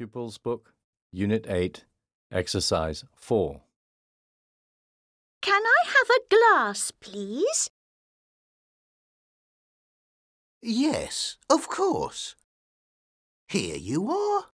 Pupils Book, Unit 8, Exercise 4. Can I have a glass, please? Yes, of course. Here you are.